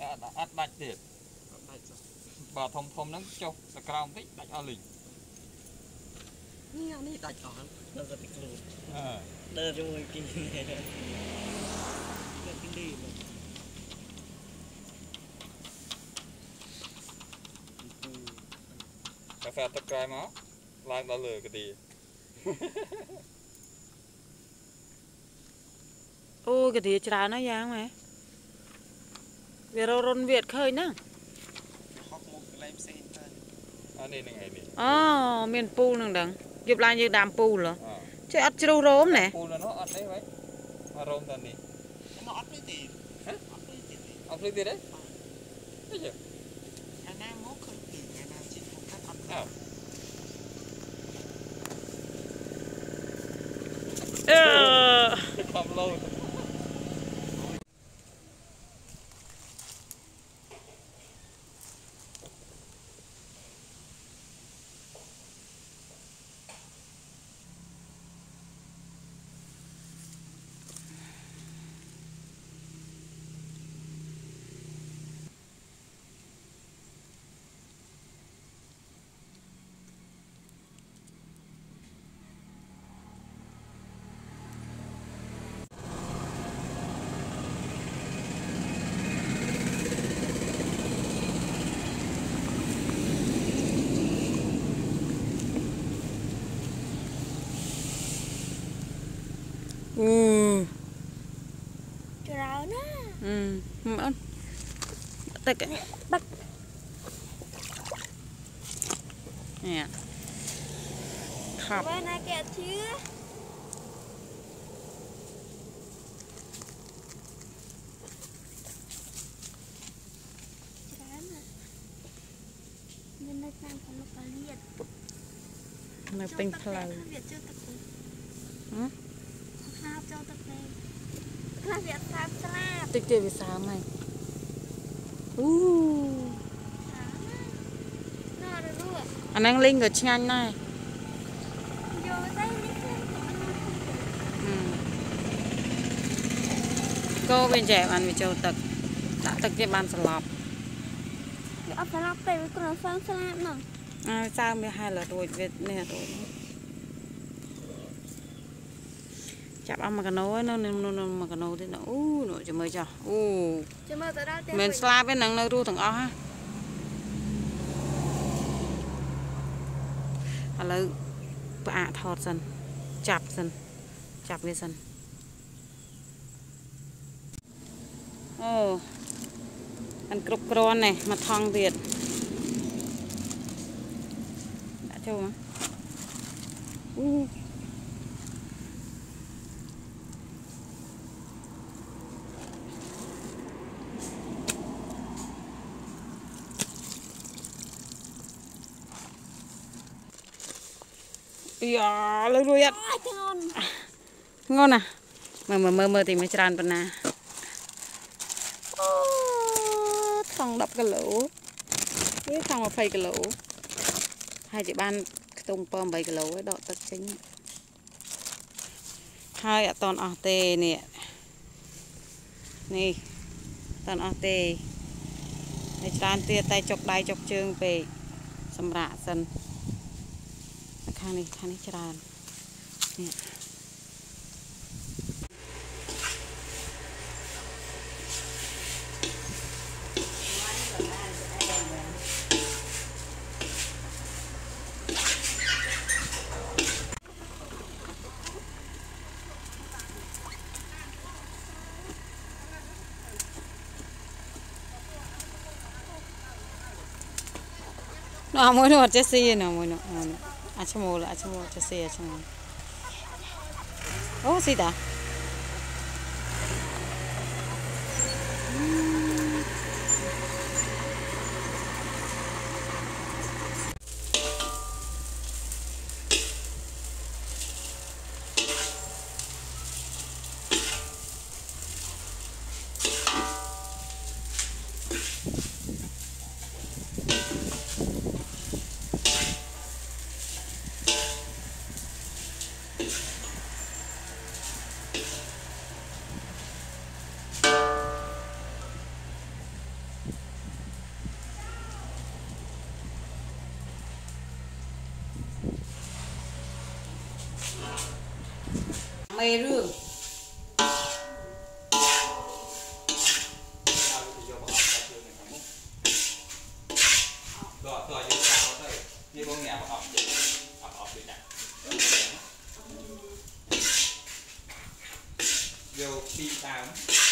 អត់អត់ដាច់ទៀតអត់ដាច់សោះបើធំធំហ្នឹងចុះទៅក្រោមតិចដាច់អស់លីងនេះនេះដាច់អស់ហើយនៅតែខ្លួនអឺដើរជាមួយគីនេះទៅគីនេះកាហ្វេទឹកក្រោយមកឡើងដល់លើកាទីអូកាទីច្រើនណាស់យ៉ាងម៉ែ វាររុនវាឃើញណាហុកមកកន្លែងផ្សេងទៅអានេះនឹងឯនេះអូមានពូលនឹងដឹងយប់ឡើងយើងដាំពូលហ៎អជួយអត់ជ្រុះរោមណែពូលនៅនោះអត់ទេវិញអរោមតានេះមកអត់ទេទេហ៎អត់ទេទេអត់ភ្លេចទៀតទេអីយើអាណាមកឃើញពីអាណាជីមកកាត់អត់អើអឺខំលោត អឺ ច្រើនណាស់អឺមិនអត់ទឹកដឹកនេះខប់បើណាគេអត់ជឿច្រើនណាស់មាននៅតាមកំឡុងកាលៀតនៅពេញផ្លូវវាចូលទឹកពេកហ៎ខ្លាបចូលទឹកពេក ខ្លះវាអត់ស្លាប់ស្លាប់តិចទៀតវាសើមហើយអូច្រើនណាស់ណ៎រលួអាហ្នឹងលេងក៏ឆ្ងាញ់ដែរយកទៅនេះគឺអឺកោវាចែបានវាចូលទឹកដាក់ទឹកទៀតបានស្លាប់វាអត់ស្លាប់ទេវាគ្រាន់តែសើមស្លាប់ហ្នឹងអើសើមវាហែលរួចវានេះរួច ចាប់អស់មួយកណូហើយនៅនៅមួយកណូទៀតអូនោះចាំមើលចោះអូចាំមើលទៅដល់ទៀតមិនស្លាប់ទេនឹងនៅរស់ទាំងអស់ហ៎ឥឡូវផ្អាកថតសិនចាប់សិនចាប់វាសិនអូអានគ្រប់គ្រាន់នេះមកថងទៀតដាក់ចូលអូ យ៉ាលើរួយអត់អាធ្ងន់ងន់ណាមើលមើលមើលមើលទីមួយច្រើនប៉ុណ្ណាអូថង10គីឡូវាថង20គីឡូហើយជាបានខ្ទង់7 8គីឡូហើយដកទឹកចេញហើយអត់តន់អស់ទេនេះនេះអត់តន់អស់ទេហើយច្រើនទៀតតែចុកដៃចុកជើងពេកសម្រាប់សិន ข้างนี้ข้างนี้จรานเนี่ยน้องมือหนวดจะซีน้องมือหนวด achamo la achamo chase achamo oh xí mm. Mayru. Yo, see down.